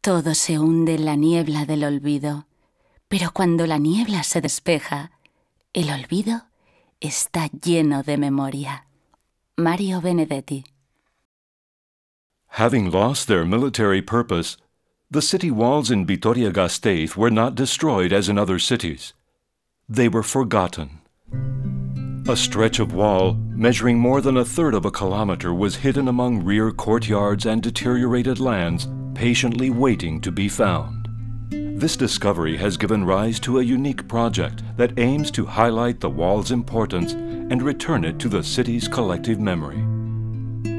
Todo se hunde en la niebla del olvido, pero cuando la niebla se despeja, el olvido está lleno de memoria. Mario Benedetti. Having lost their military purpose, the city walls in Vitoria-Gasteiz were not destroyed as in other cities. They were forgotten. A stretch of wall measuring more than a third of a kilometer was hidden among rear courtyards and deteriorated lands, patiently waiting to be found. This discovery has given rise to a unique project that aims to highlight the wall's importance and return it to the city's collective memory.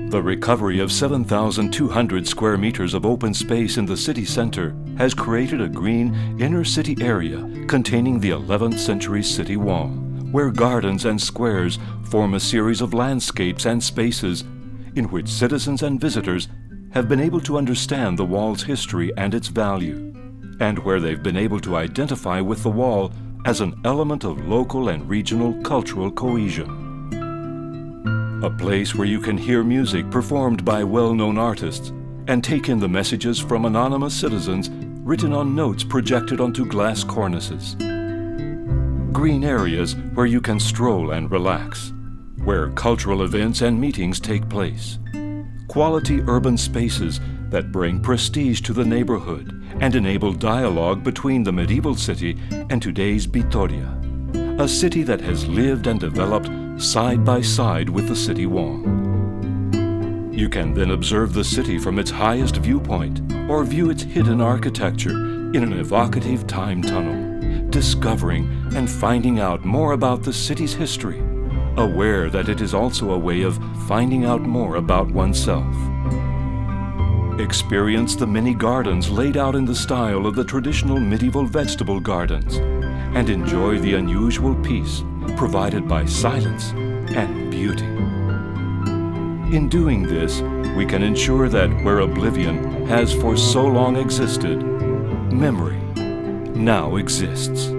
The recovery of 7,200 square meters of open space in the city center has created a green inner city area containing the 11th century city wall where gardens and squares form a series of landscapes and spaces in which citizens and visitors have been able to understand the wall's history and its value, and where they've been able to identify with the wall as an element of local and regional cultural cohesion. A place where you can hear music performed by well-known artists and take in the messages from anonymous citizens written on notes projected onto glass cornices green areas where you can stroll and relax, where cultural events and meetings take place, quality urban spaces that bring prestige to the neighborhood and enable dialogue between the medieval city and today's Vitoria, a city that has lived and developed side by side with the city wall. You can then observe the city from its highest viewpoint or view its hidden architecture in an evocative time tunnel discovering and finding out more about the city's history, aware that it is also a way of finding out more about oneself. Experience the many gardens laid out in the style of the traditional medieval vegetable gardens and enjoy the unusual peace provided by silence and beauty. In doing this, we can ensure that where oblivion has for so long existed, memory now exists.